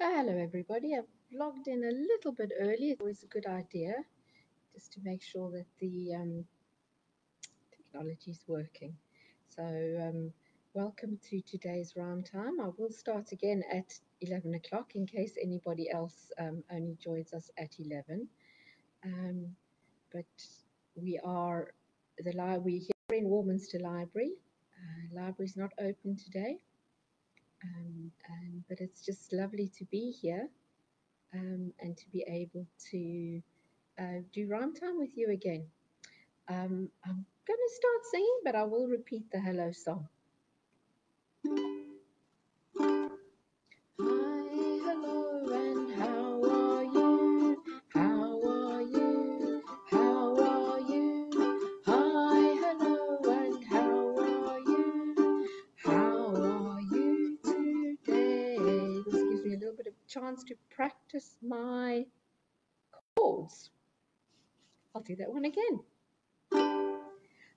Hello, everybody. I've logged in a little bit early. It's always a good idea just to make sure that the um, technology is working. So, um, welcome to today's rhyme time. I will start again at 11 o'clock in case anybody else um, only joins us at 11. Um, but we are the li- we're here in Warminster Library. Uh, library's not open today. Um, and, but it's just lovely to be here um, and to be able to uh, do rhyme time with you again. Um, I'm going to start singing, but I will repeat the hello song. Practice my chords. I'll do that one again.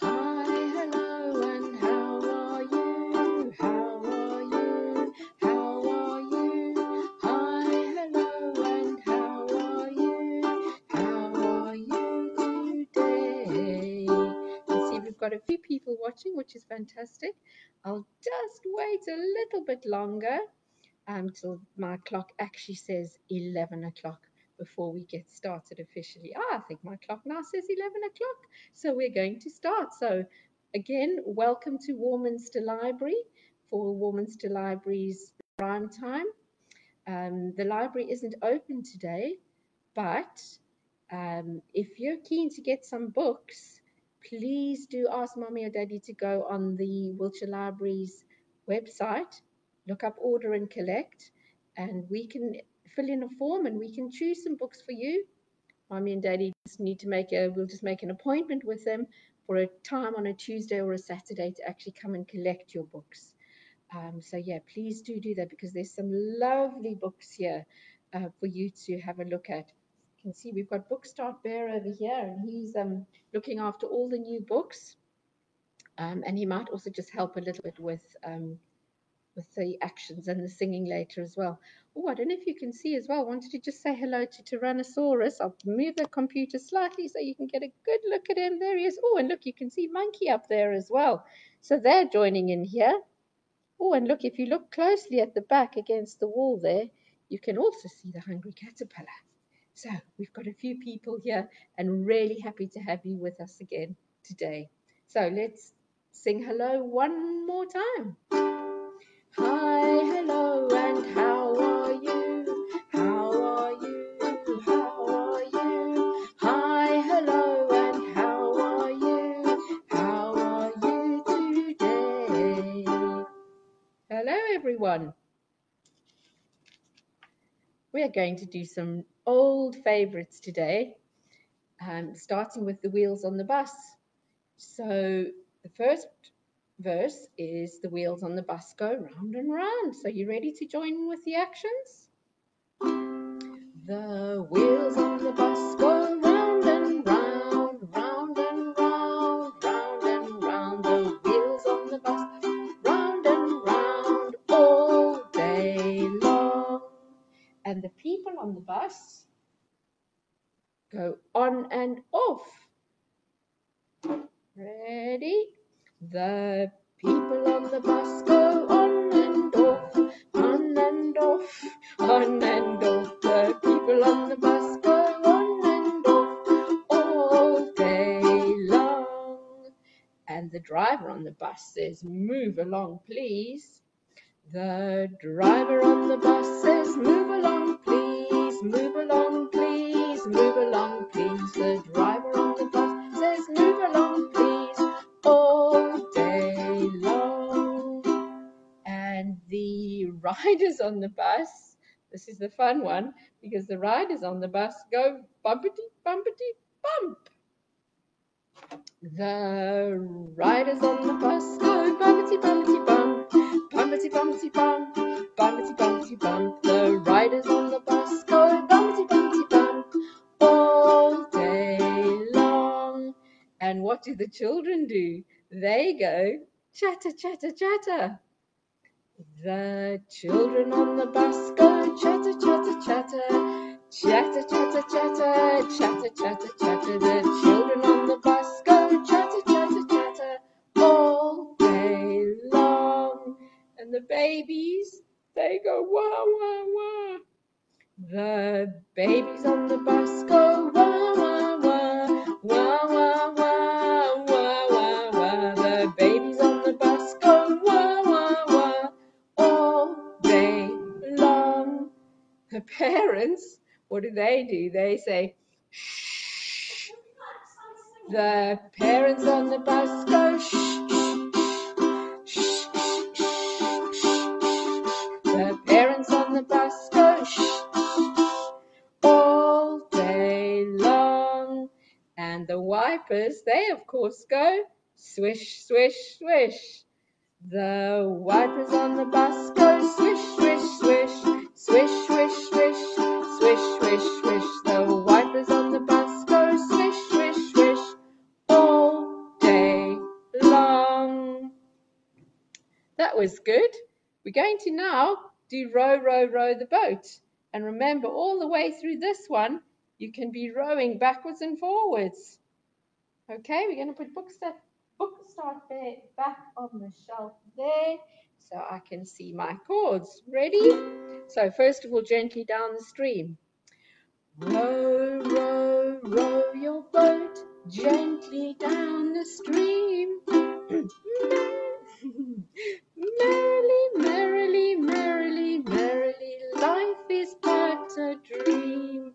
Hi, hello, and how are you? How are you? How are you? Hi, hello, and how are you? How are you today? You see, we've got a few people watching, which is fantastic. I'll just wait a little bit longer until my clock actually says 11 o'clock before we get started officially. Ah, I think my clock now says 11 o'clock. So we're going to start. So again, welcome to Warminster Library for Warminster Library's rhyme time. Um, the library isn't open today, but um, if you're keen to get some books, please do ask mommy or daddy to go on the Wiltshire Library's website, look up order and collect, and we can fill in a form and we can choose some books for you. Mommy and Daddy just need to make a, we'll just make an appointment with them for a time on a Tuesday or a Saturday to actually come and collect your books. Um, so yeah, please do do that because there's some lovely books here uh, for you to have a look at. You can see we've got Bookstart Bear over here and he's um, looking after all the new books. Um, and he might also just help a little bit with um, with the actions and the singing later as well. Oh, I don't know if you can see as well. I wanted to just say hello to Tyrannosaurus. I'll move the computer slightly so you can get a good look at him. There he is. Oh, and look, you can see Monkey up there as well. So they're joining in here. Oh, and look, if you look closely at the back against the wall there, you can also see the hungry caterpillar. So we've got a few people here and really happy to have you with us again today. So let's sing hello one more time. Hi, hello, and how are you? How are you? How are you? Hi, hello, and how are you? How are you today? Hello, everyone. We are going to do some old favorites today, um, starting with the wheels on the bus. So the first verse is the wheels on the bus go round and round. So you ready to join with the actions? The wheels on the bus go round and round, round and round, round and round. The wheels on the bus round and round all day long. And the people on the bus go on and off. Ready? The people on the bus go on and off, on and off, on and off. The people on the bus go on and off all day long. And the driver on the bus says, Move along, please. The driver on the bus says, Move along, please, move along, please, move along, please. The driver on the bus says, Move along, please, the riders on the bus, this is the fun one, because the riders on the bus go bumpity, bumpity, bump. The riders on the bus go bumpity, bumpity, bump, bumpity, bumpity, bump, bumpity, bumpity, bump. The riders on the bus go bumpity, bumpity, bump all day long. And what do the children do? They go chatter, chatter, chatter. The children on the bus go chatter, chatter, chatter. Chatter, chatter, chatter, chatter, chatter, chatter. The children on the bus go chatter, chatter, chatter all day long. And the babies, they go wah, wah, wah. The babies on the bus go wah, what do they do? They say, shh. The parents on the bus go shh, shh, shh, shh. The parents on the bus go shh all day long. And the wipers, they of course go swish, swish, swish. The wipers on the bus go swish, swish, swish, swish, swish, swish, swish, swish. The wipers on the bus go swish, swish, swish all day long. That was good. We're going to now do row, row, row the boat. And remember, all the way through this one, you can be rowing backwards and forwards. Okay, we're going to put book start, book start there back on the shelf there so I can see my chords. Ready? So first of all, gently down the stream. Row, row, row your boat gently down the stream. merrily, merrily, merrily, merrily, life is but a dream.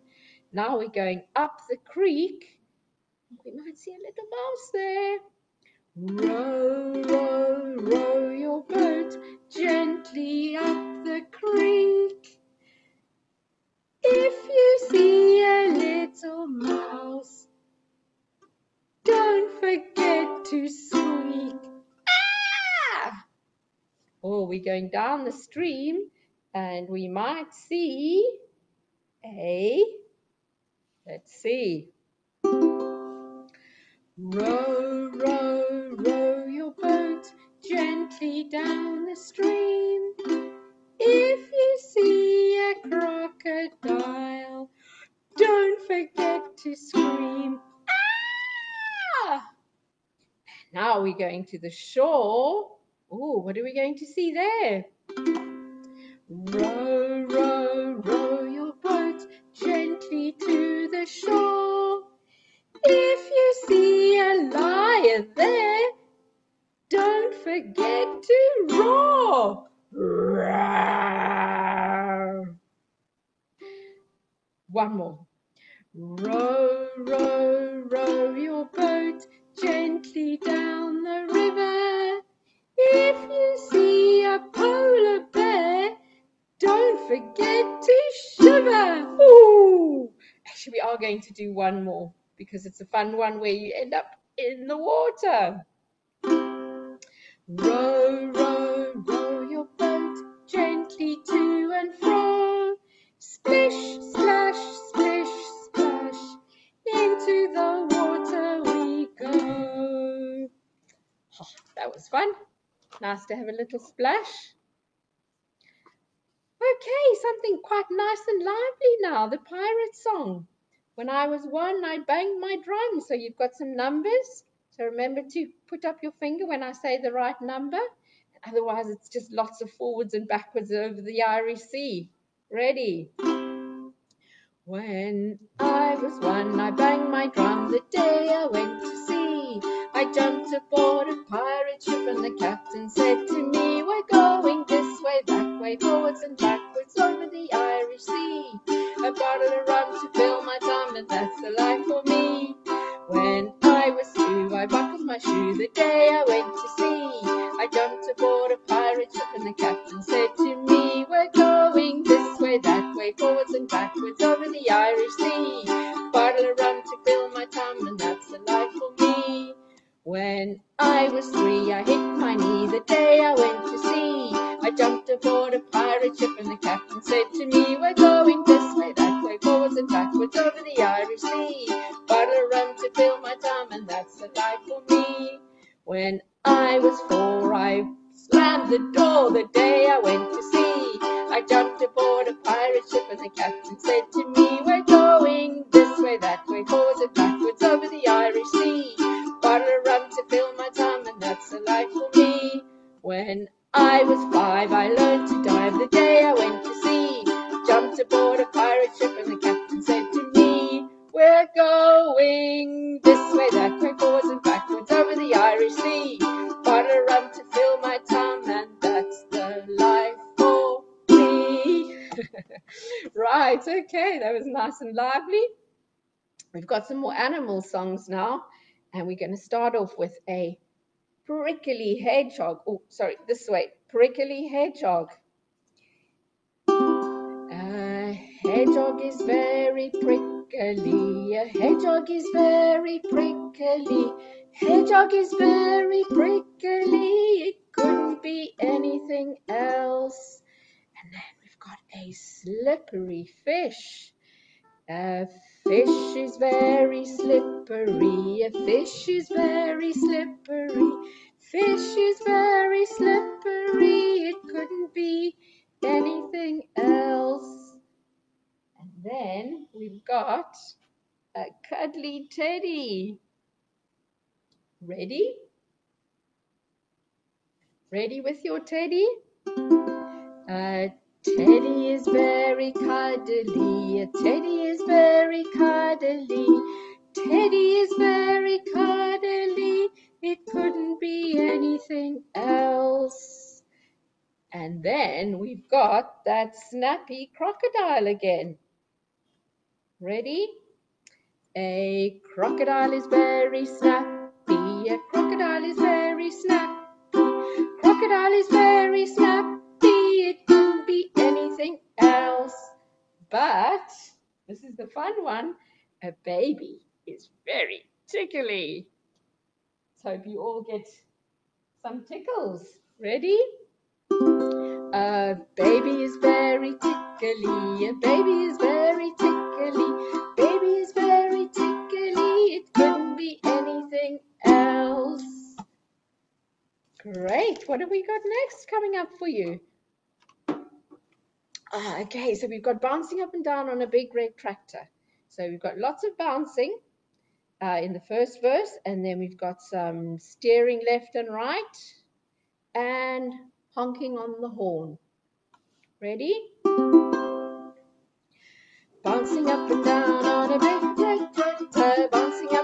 Now we're going up the creek. We might see a little mouse there. Row, row, row your boat gently up the creek. If you see a little mouse, don't forget to squeak. Ah! Or we're going down the stream and we might see a, let's see, Row, row, row your boat gently down the stream. If you see a crocodile, don't forget to scream. Ah! Now we're going to the shore. Oh, what are we going to see there? Row, row, row your boat gently to the shore. If you see a lion there, don't forget to. Roar. One more. Row, row, row your boat gently down the river. If you see a polar bear, don't forget to shiver. Ooh. Actually, we are going to do one more because it's a fun one where you end up in the water. Fun. Nice to have a little splash. Okay, something quite nice and lively now. The pirate song. When I was one, I banged my drum. So you've got some numbers. So remember to put up your finger when I say the right number. Otherwise, it's just lots of forwards and backwards over the Irish Sea. Ready? When I was one, I banged my drum the day I went to sea. Jumped aboard a pirate ship, and the captain said to me, We're going this way, that way, forwards and backwards over the Irish Sea. A bottle of rum to fill my tum, and that's the life for me. When I was two, I buckled my shoe the day I went aboard a pirate ship and the captain said to me, nice and lively. We've got some more animal songs now, and we're going to start off with a prickly hedgehog. Oh, sorry, this way. Prickly hedgehog. A hedgehog is very prickly. A hedgehog is very prickly. Hedgehog is very prickly. It couldn't be anything else. And then we've got a slippery fish. A fish is very slippery. A fish is very slippery. Fish is very slippery. It couldn't be anything else. And then we've got a cuddly teddy. Ready? Ready with your teddy? A teddy is very cuddly. A teddy is very cuddly. Teddy is very cuddly. It couldn't be anything else. And then we've got that snappy crocodile again. Ready? A crocodile is very snappy. A crocodile is very snappy. Crocodile is very snappy. But this is the fun one. A baby is very tickly. So hope you all get some tickles. Ready? A baby is very tickly. A baby is very tickly. Baby is very tickly. It couldn't be anything else. Great. What have we got next coming up for you? Ah, okay, so we've got bouncing up and down on a big red tractor. So we've got lots of bouncing uh, in the first verse, and then we've got some steering left and right and honking on the horn. Ready? Bouncing up and down on a big red tractor, bouncing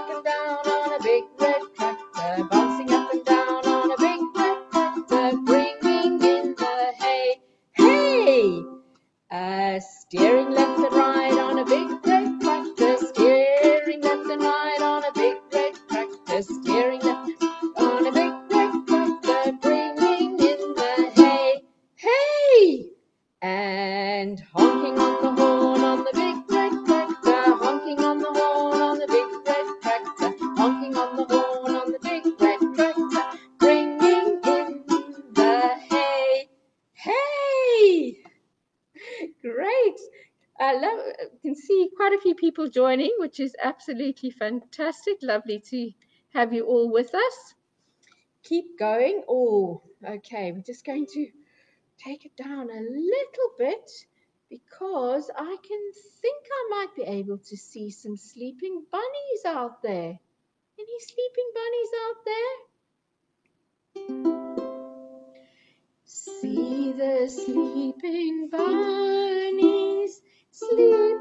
people joining, which is absolutely fantastic. Lovely to have you all with us. Keep going. Oh, okay. We're just going to take it down a little bit because I can think I might be able to see some sleeping bunnies out there. Any sleeping bunnies out there? See the sleeping bunnies sleeping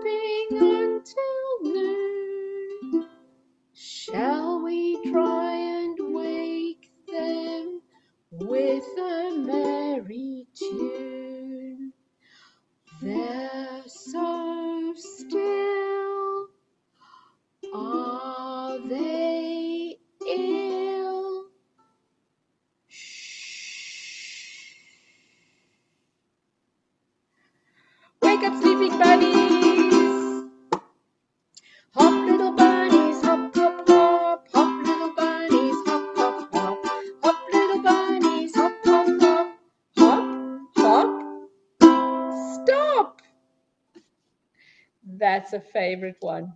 That's a favorite one.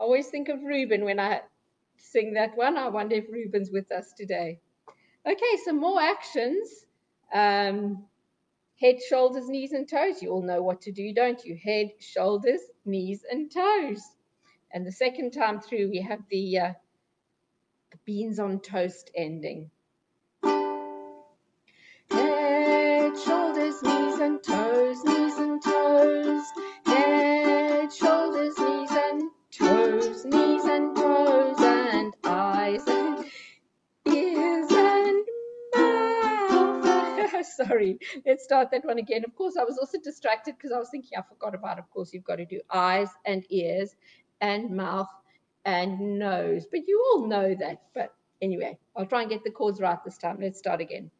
I always think of Ruben when I sing that one. I wonder if Ruben's with us today. Okay, some more actions. Um, head, shoulders, knees, and toes. You all know what to do, don't you? Head, shoulders, knees, and toes. And the second time through, we have the, uh, the beans on toast ending. Sorry, let's start that one again. Of course, I was also distracted because I was thinking I forgot about, of course, you've got to do eyes and ears and mouth and nose. But you all know that. But anyway, I'll try and get the chords right this time. Let's start again.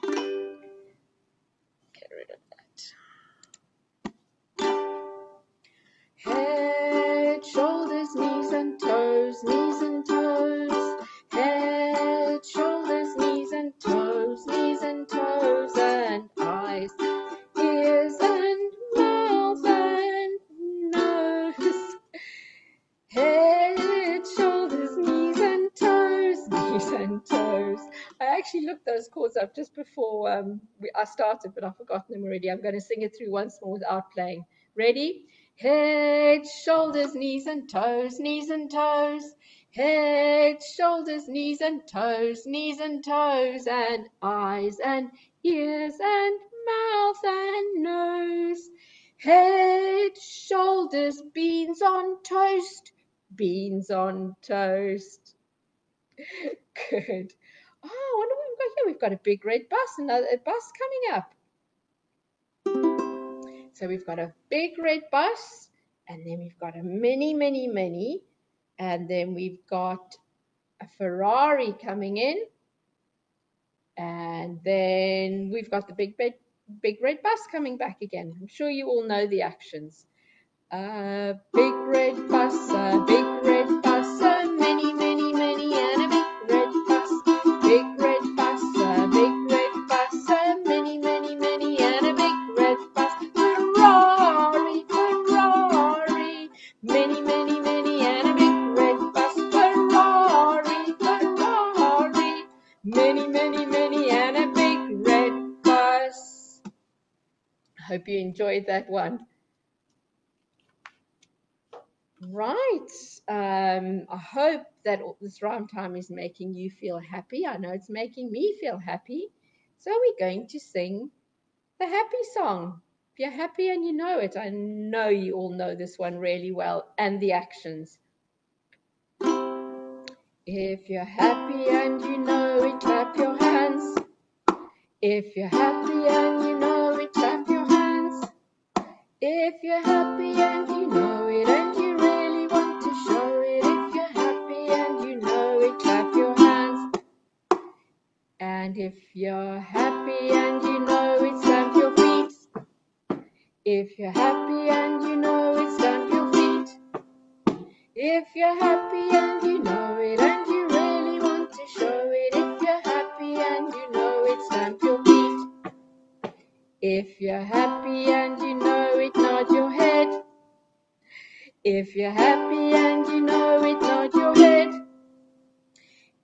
Actually looked those chords up just before um, we, I started, but I've forgotten them already. I'm going to sing it through once more without playing. Ready? Head, shoulders, knees and toes, knees and toes. Head, shoulders, knees and toes, knees and toes, and eyes and ears and mouth and nose. Head, shoulders, beans on toast, beans on toast. Good. Oh, wonder what we've got here. We've got a big red bus, another a bus coming up. So we've got a big red bus, and then we've got a mini, mini, mini, and then we've got a Ferrari coming in, and then we've got the big red, big red bus coming back again. I'm sure you all know the actions. A big red bus, a big enjoyed that one. Right. Um, I hope that this rhyme time is making you feel happy. I know it's making me feel happy. So we're going to sing the happy song. If you're happy and you know it, I know you all know this one really well and the actions. If you're happy and you know it, clap your hands. If you're happy and you know If you're happy and you know it and you really want to show it, if you're happy and you know it, clap your hands. And if you're happy and you know it, stamp your feet. If you're happy and you know it, stamp your feet. If you're happy and you know it and you really want to show it, if you're happy and you know it, stamp your feet. If you're happy and you know it, nod your head. If you're happy and you know it, nod your head.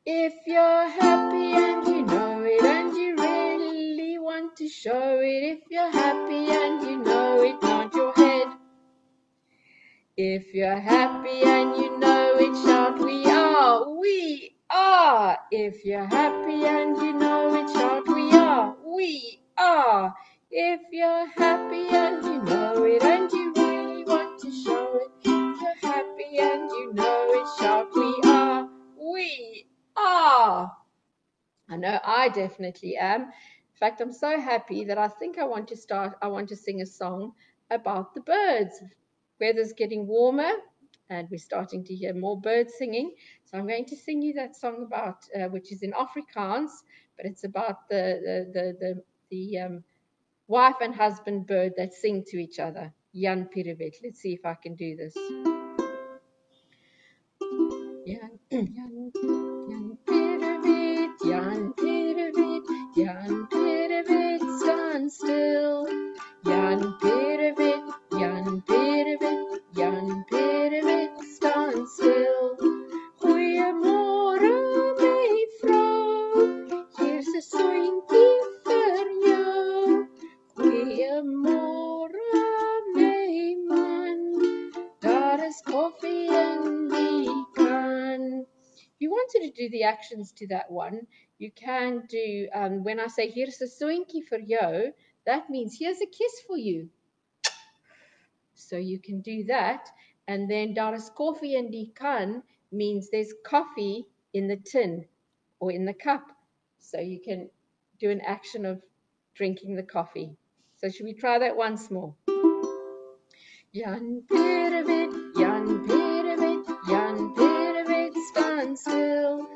If you're happy and you know it and you really want to show it, if you're happy and you know it, nod your head. If you're happy and you know it, shout, We are, we are. If you're happy and you know it, shout, We are, we are. If you're happy and you know it and you really want to show it, if you're happy and you know it, shout, We are, we are. I know I definitely am. In fact, I'm so happy that I think I want to start, I want to sing a song about the birds. Weather's getting warmer and we're starting to hear more birds singing. So I'm going to sing you that song about, uh, which is in Afrikaans, but it's about the, the, the, the, the um, wife and husband bird that sing to each other. Jan Pierewiet. Let's see if I can do this. Wanted to actions to that one, you can do, um, when I say, here's a soentjie for jou, that means here's a kiss for you. So you can do that. And then daar is koffie in kan means there's coffee in the tin or in the cup. So you can do an action of drinking the coffee. So should we try that once more? Jan Pierewiet, Jan Pierewiet, Jan Pierewiet, stand still.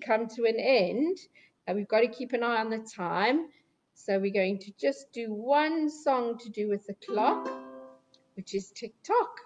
Come to an end, and we've got to keep an eye on the time. So we're going to just do one song to do with the clock, which is tick tock.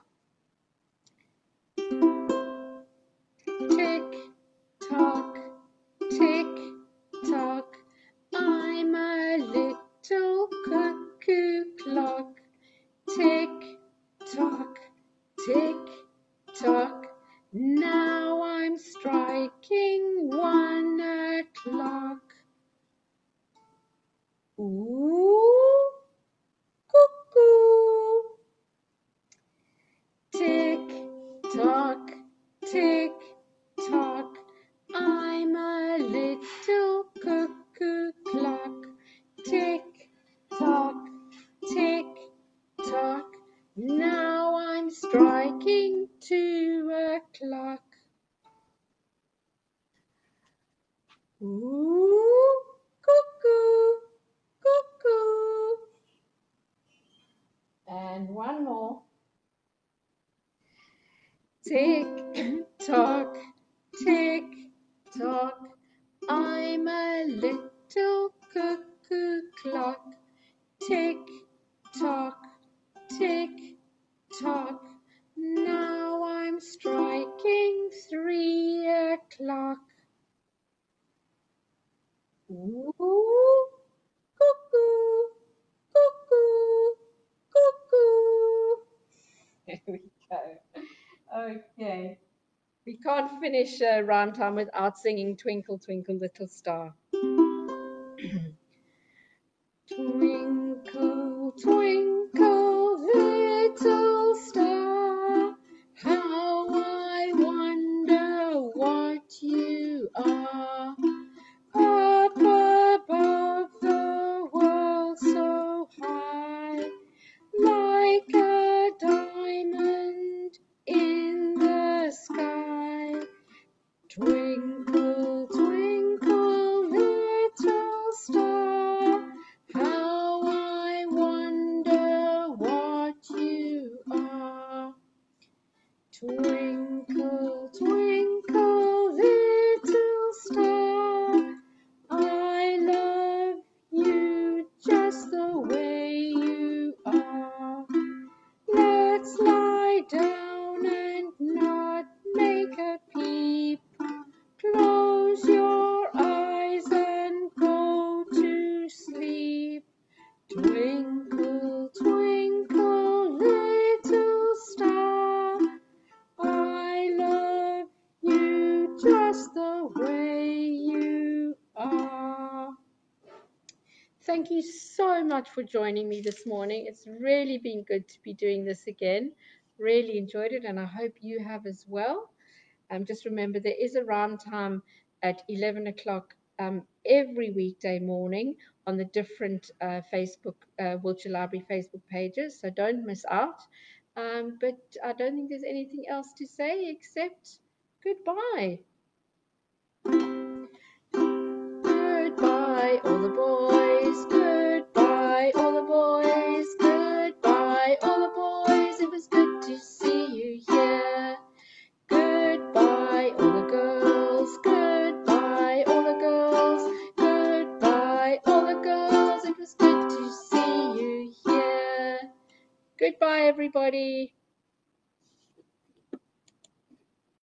We go. Okay. We can't finish uh, rhyme time without singing Twinkle, Twinkle, Little Star. twinkle, twinkle, Twinkle, for joining me this morning. It's really been good to be doing this again. Really enjoyed it, and I hope you have as well. Um, just remember there is a rhyme time at 11 o'clock um, every weekday morning on the different uh, Facebook, uh, Wiltshire Library Facebook pages, so don't miss out. Um, but I don't think there's anything else to say except goodbye. Goodbye, all the boys. Goodbye, everybody.